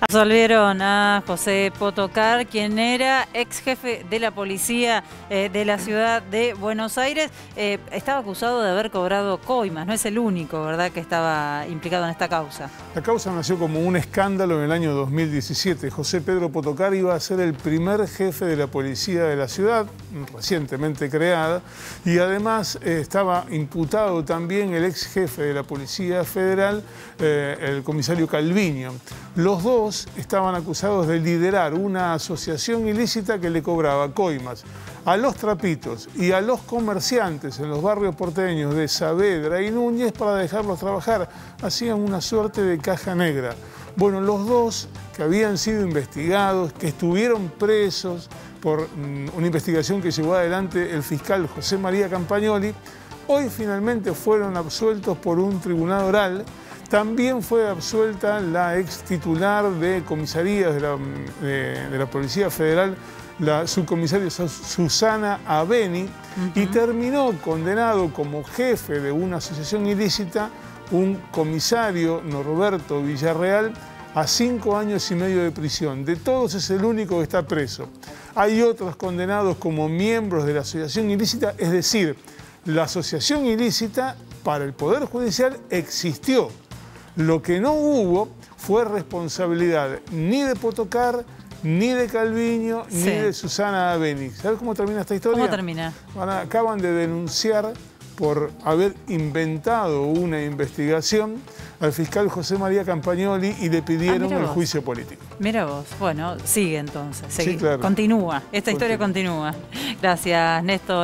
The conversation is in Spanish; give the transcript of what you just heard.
Absolvieron a José Potocar, quien era ex jefe de la policía eh, de la ciudad de Buenos Aires. Eh, estaba acusado de haber cobrado coimas, no es el único, ¿verdad?, que estaba implicado en esta causa. La causa nació como un escándalo en el año 2017. José Pedro Potocar iba a ser el primer jefe de la policía de la ciudad, recientemente creada, y además eh, estaba imputado también el ex jefe de la Policía Federal, el comisario Calviño. Los dos estaban acusados de liderar una asociación ilícita que le cobraba coimas a los trapitos y a los comerciantes en los barrios porteños de Saavedra y Núñez para dejarlos trabajar. Hacían una suerte de caja negra. Bueno, los dos que habían sido investigados, que estuvieron presos por mm, una investigación que llevó adelante el fiscal José María Campagnoli, hoy finalmente fueron absueltos por un tribunal oral también fue absuelta la ex titular de comisarías de la, Policía Federal, la subcomisaria Susana Aveni, y terminó condenado como jefe de una asociación ilícita un comisario, Norberto Villarreal, a cinco años y medio de prisión. De todos es el único que está preso. Hay otros condenados como miembros de la asociación ilícita, es decir, la asociación ilícita para el Poder Judicial existió. Lo que no hubo fue responsabilidad ni de Potocar, ni de Calviño, ni de Susana Aveni. ¿Sabes cómo termina esta historia? ¿Cómo termina? acaban de denunciar por haber inventado una investigación al fiscal José María Campagnoli y le pidieron ah, el juicio político. Mira vos, bueno, sigue entonces, Sí, claro. continúa, esta historia continúa. Gracias, Néstor.